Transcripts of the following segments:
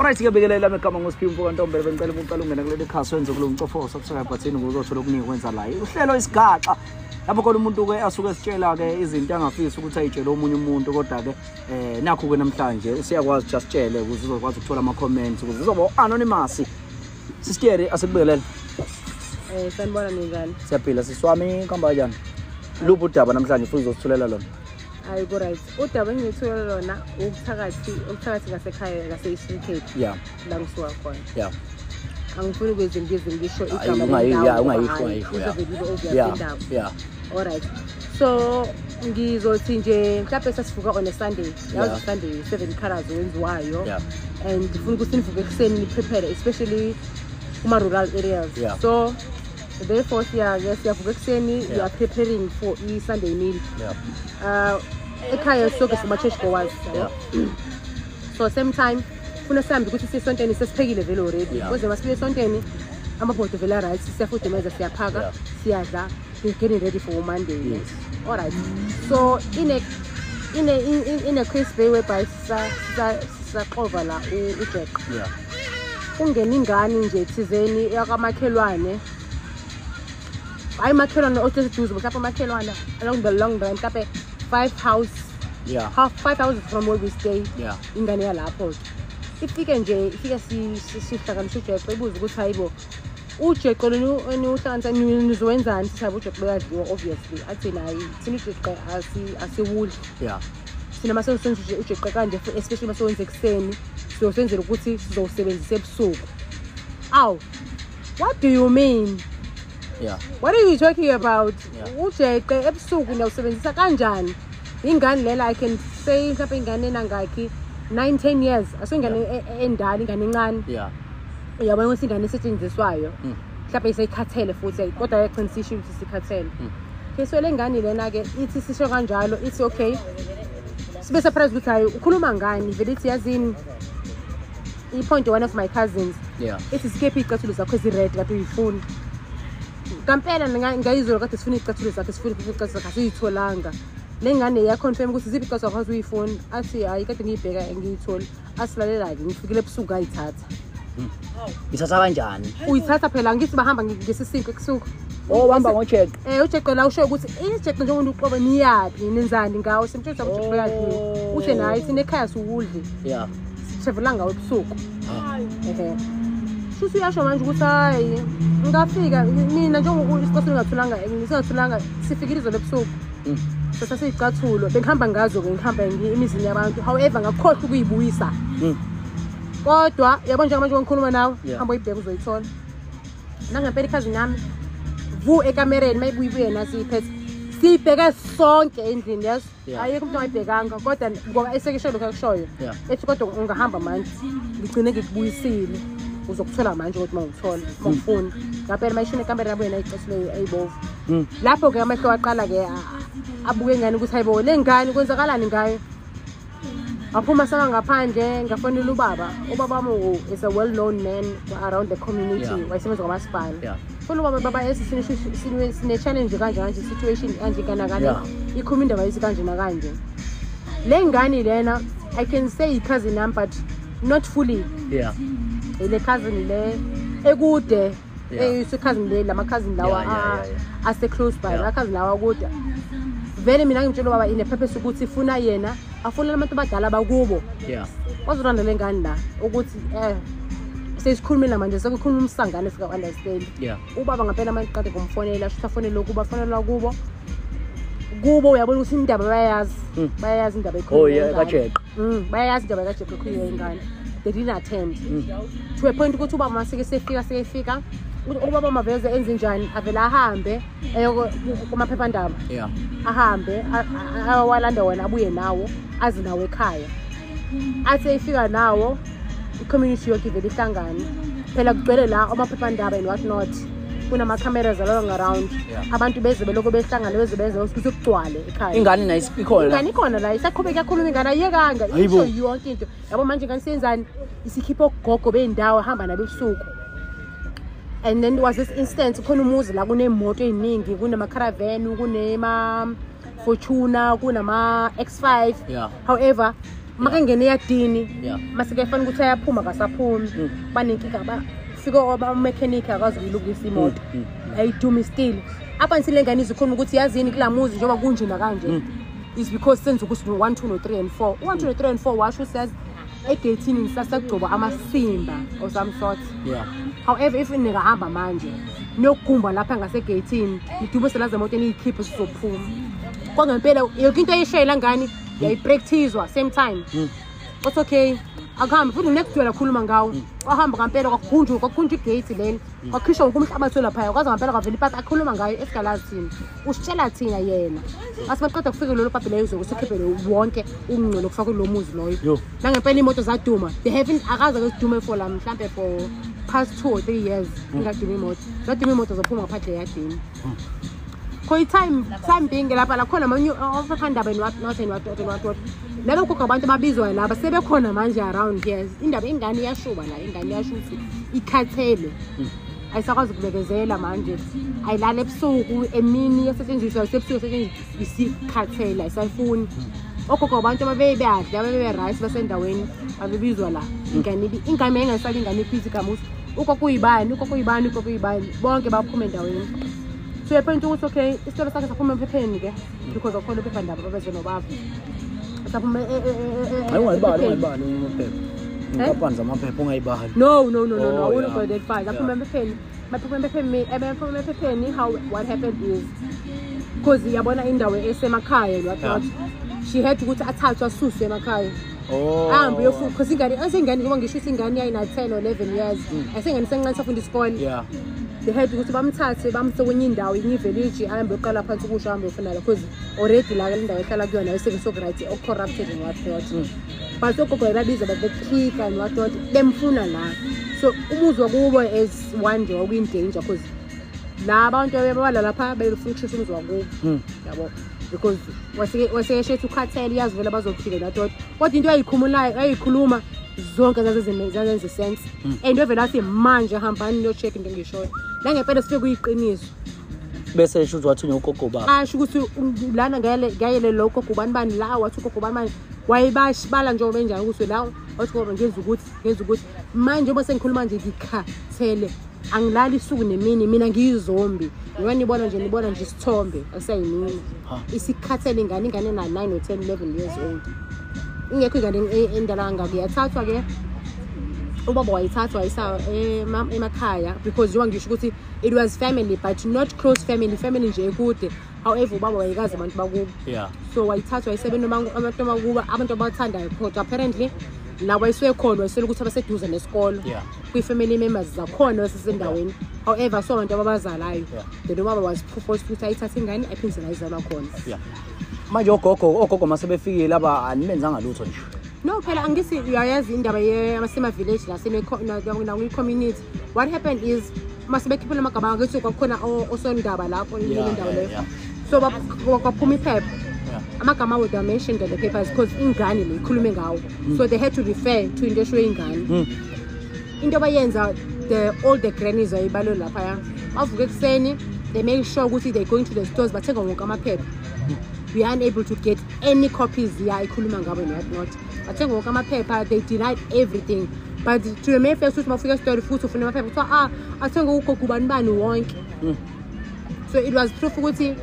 olright-ke bekele lami egama ngosiphiwe mfokantombele benicela ukuqala kuleli khasi wenze kulo mcofo subscribe button ukuzothola okuningi kwenza la uhlelo isigaxa lapho khona umuntu-ke asuke sitshela ke izinto angafisi ukuthi ayitshele omunye umuntu kodwa-ke um nakho-ke namhlanje usiyakwazi ukuthi asitshele ukuze uzokwazi ukuthola ama-comments ukuze uzoba u-anonymous sisiteri asikubekelele um sanibona ninjani siyaphila siswami kuhamba kanjani luphi udaba namhlanje futhi uzosithulela lona hayi kuright udaba engilithole lona ubuthakathi ubuthakathi ngasekhaya ngase-streethethi ya la ngisuka khona ya angifuni ukwezindizi ngisho igamaungayishoya alright so ngizothi nje mhlawumbe sasivuka on a sunday yazi yeah. sunday seven colors wenziwayo yeah. and funa ukuthi nivuke ekuseni niprepare especially kuma-rural areas yeah. so therefore siyavuka ekuseni yeah. we are preparing for i-sunday meal yeah. uh, ekhaya sonke sibatsheshe bowazi so same time funa sihambe ukuthi siye esontweni sesiphekile vele already kuze masifike esontweni amabhodo vele aright siyafudumeza siyaphaka siyadla getting ready for monday yes. all right so in a in a in, a in a case bay whereby sisaxova la ujeqo kungena ingane nje thizeni yakwamakhelwane hayi makhelwane oseseduze mhlawumbe amakhelwane along the long run mhlawumbe five house yeah. half five hours from where we stay yeah. In Ghana, If can see ingane yalapho ifike nje ifike sihlanganise ujeqo ibuze you hayi you ujeqo niwuhlanganisa nizowenzani sithaba ujeqo bekadliwa obviously I I naye thina ujeqo asiwudli yeah. Since thina masewusenza ujeqo kanje especially masewenza ekuseni sizosenzela ukuthi sizowusebenzisa ebusuku aw what do you mean yeah. what are you talking about ujeqe ebusuku ndiyawusebenzisa kanjani ingane lela i can say mhlawumbe ingane enangakhi nine ten years asingane endala ingane encane uyabona ukuthi ingane esetshenziswayo hmm. mhlawumbe iseyikhathele futhi kodwa yagcina ukuthi sikhathele hmm. so le ngane lena-ke ithi sisho kanjalo ithi okay sibe surprise ukuthi hayi ukhuluma ngani vele ithi yazini i-point one of my cousins yeah. ithi skephi iy'cathulo zakho ezi-red kade uyifuni ngampela ngayizolo kade sifuna iy'cathulo zakhe sifuna iy'cathulo zakhe asiyitholanga le ngane yaconfirm ukuthi ziphi icathulo akwazi uyifoni athi hhayi kade ngiyibheka ngiyithole asilalela-ke ngifikile ebusuku ayithatha ngithatha hmm. kanjani uyithatha phela ngithi bahamba ngesisinko ebusuku Oh uhamba ngojeqe eh ujeqe la usho ukuthi ijeqe njengomuntu uqobe niyaphi nenzani ngawo simtshela ukuthi ujeqe yakhe ushe naye sine ekhaya siwudle yeah sithevela ngawo ebusuku ah. ehe sisiyasho manje ukuthi hhayi ngafika mina njengokuthi isikole ngingathulanga singathulanga sifikile izolo ebusuku sasasiyicathulo bengihamba ngazo-ke ngihamba emizini yabantu however ngakukhohlwa ukuyibuyisa hmm. kodwa yabo njengamanje ngikhuluma nawe hamba uyibheka uzoyithola nangempela ikhazini yami vu ekamereni uma ibuyibuye nasiyiphethe siyibheke sonke endlini yes ayikho umuntu ongayibhekanga kodwa ngoba esekisho lokhu akushoyo ethi kodwa ungahamba manje ngigcine ngikubuyisile uzokuthola manje ukuthi uma uthola uma ufuna ngampela uma ishina ekambeni abuye nayicesile ayibovu mm. lapho-ke amehlo waqala-ke abuke ngani ukuthi ayibo le ngane kwenzakalani ngayo aphuma saka ngaphandle ngafonela ubaba ubaba wami is a well known man around the community wayisebenza kwamasipala funa ubaba baba sine-challenge kanje kanje situation kanje kanakane ikhuma indaba yethi kanje nakanje le ngane lena i can say icousin yami but not fully yeah ile cousin le ekude eyisho eh, cousin le lama cousin lawa ase close by la cousin lawa kude vele mina ngimtshela baba ine purpose ukuthi ifuna yena afuna abantu badala bakubo yeah bazolanda le ngane la ukuthi eh seyisikhulumile namanje sekukhuluma umsangane sika-understand yeah. ubaba ngampela manje qade ngomfonela asho usafonelwa kubo afonelwa kubo kubo uyabona ukuthi indaba bayayazi hmm. bayayazi indaba ekhulu oh, hmm, bayayazi indaba ekajeqe khuluyo ingane they didn't attend to a point ukuthi ubaba masike sefika sekefika ubaba maveze enze njani avela ahambe kumaphephandaba ahambe awalanda wona abuye nawo azi nawo ekhaya athi efika nawo i-community yonke ivele ihlangane phela kugcwele la amaphephandaba and what not kunama-cameras along around Yeah. abantu beze beloko behlangane beze beze kugcwale ekhaya ingane nayo ikhona ingane ikhona la isaqhubeka yakhuluma ingane ayiyekanga Hayibo. yonke into yabo manje ingane siyenzani isikhipha ogogo bendawo hamba nabebusuku and then was this instance khona umuzi la kunemoto ey'ningi kunama-caravan kunema-fortuna x five Yeah. however makangena eyadini Yeah. maseke ukuthi ayaphuma kasaphumi Mm. banenkinga ba kufika kwaba umekhenikhi akwazi ukuyilukisa imoto mm, mm, mm. ayidumi still apha nisilengane izikhuluma ukuthi yazini kula muzi njengoba kunje nakanje is because senza ukuthi no-one two no-three and four u-one two no-three and four washo usiyazi egethini sasekugcoba amasimba or some sort however if ningahamba manje nokugumba lapha ngasegethini nidume selaza emotweni iyikhiphe sizophuma kwangempela yoke into eyishela ngani yayiprakthizwa same time kuthi okay akuhambe futhi nekudwela khuluma ngawo wahamba ngampela kwakhunjwa kwakhunjwa igate leni kwakhishwa wonke umhlabathi olaphaya kwaze ngampela kwavela ipapa akhuluma ngayo esigalazi thina usitshela thina yena ngase baqeda kufike lolo papi leyo uzokuthi ukhiphele wonke ukungcolo kufaka kulo muzi loyo nangempela iy'moto zaduma the heaven akaze ake sidume for la mhlampe for past two or three years mm. ingaduma imoto zaduma imoto zaphuma ngaphandle eyadini koitimeting lapha lakhona maphandaba nabe kukho abantu ababizwayo laba sebekhona manje around yes indaba ingane iyashuba la ingane iyashuthi ikhathele hmm. ayisakwazi ukubekezela manje ayilala ebusuku emini yasetshenziswa sebusuku yasetshenziswa isikhathele ayisayifuni hmm. ogogo abantu ababebadle ababeberice basendaweni babebizwa la hmm. ingane ingayingasali ingane ephysica mut ukokuyibani ukokuyibani ukokuyibani bonke baphume endaweni uyaphoyinta ukuthi okay isicelo sakhe saphume ephepheni ke because okhona iphepha ndaba babezwe nobaba saphume ayungayibali ungaphansi amaphepha ungayibali no no no no no I'm awona go that far saphume ephepheni maphepha ephepheni ebephume pain. Eh, how what happened is because the yabona indawo esemakhaya what makai. she had to to go ukuthi Makai. Oh. Ah, I am beautiful. because I'm ingane asengane ngoba ngisho ukuthi ingane in 10 or eleven years I'm saying in this safunda Yeah. you had ukuthi bamthathe bamse kwenye indawo inye ivelage ahambe yokuqala phansi ukusho ahambe yofuna la because already la le ndawo ehlala kuyona yosevice okrighti o-corrupted and what not mm. but ogogo babiza babekhika and what not bemfuna la so umuzwa kubo as one day wakuyindanger because la bantu babalalapha befuna ukushisa umuzwa kubo mm. yabo because waseyeshethi ukhathele iyazivela bazophika natot kodwa into ayikhumulayo ayikhuluma zonke zazezisense hmm. and evele athi manje hambani niyo-check into engishoyo nangempela sifike kuyiqiniso bese sho uthi wathi nyokogobani asho ukuthi lana ngayele lo gogobani bani la wathi ugogobani bani wayebashibala njengoba enjani ukuthi la wathi goba ngenza ukuthi ngenza ukuthi manje uma sengikhuluma nje ngikhathele angilali isuku nemini mina ngiyizombi noma nibona nje nibona nje isithombe asiyayinini isikhathele ingane ingane na-nine or ten eleven years old ingekho-ke endalanga-ke yathathwa-ke ubaba wayithathwa wayisa emakhaya because njengoba ngisho ukuthi it was family but not close family family nje ekude however ubaba wayekazi abantu bakubo so wayithathwa wayisebeni abantu abakuba abantu abathandayo kodwa apparently Now la wayisuke khona wayisela ukuthi abaseduze nesikolo kwi-family members zakhona wasesendaweni however so abantu ababazalayo then a wasiphufosed ukuthi ayithathe ingane aphindise la izalwa khona manje ogogo ogogo masebefikile laba anibenzanga lutho nje no in the angithi uyayazi indaba yasemavillage community. what happened is masebekhiphela amagama akithi kwakukhona osondaba lapho inendawo leyo so kwaphuma iphepha amagama wethu are mentioned on the papers because ingane le ikhulume ngawo so they had to refer to into eshiwe ingane hmm. into abayenza the all the grannies wayebalwe laphaya bavuka ekuseni they make sure we see they're going to the stores but bathenga wonke amaphepha we are unable to get any copies Yeah, ya ikhuluma But not bathenga wonke amaphepha they denied everything but to the main face ukuthi mafika story futhi ufuna amaphepha kuthiwa ah athenga ugogo ubani bani wonke hmm. so it was proof ukuthi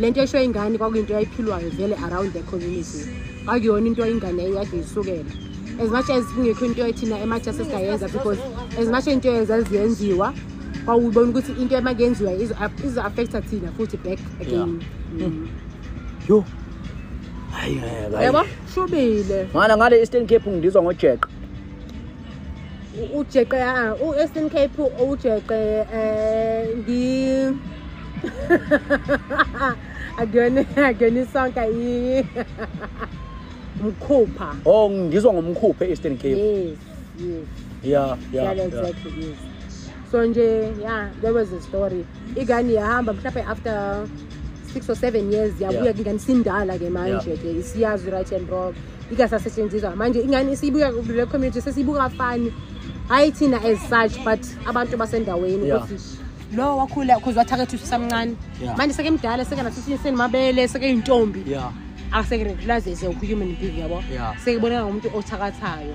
le nto esho ingane kwakuyinto yayiphilwayo vele around the community kwakuyona into ingane yayikade yisukela as much as kungekho into ethina emajasi esingayenza because as much into ezaziyenziwa kwawubona ukuthi into emakuyenziwa izoaffecta thina futhi back again mm. Mm. yo yebo shubile mana ngale i-eastern cape ngindizwa ngojeqe ujeqe a u-eastern cape ujeqe um akuyona ah, isonka mkhupha o oh, ngizwa ngomkhupha e-eastern cape yes, yes. Yeah, yeah, yeah, exactly yeah. Yes. so nje ya yeah, there was a story igani yahamba mhlawumbe after six or seven years yabuya yeah. ingani sindala ke manje ke yeah. isiyazi right and rock ikasasetshenziswa manje ingani siyibuka le community sesiyibuka fani hayi thina as such but abantu basendaweni yeah lo wakhula cause wathakethi usamncane manje seke mdala seke nasisinye senimabele seke yintombi yeah akasekerekulazese ukuhuman being yabo sekebonekangumuntu othakathayo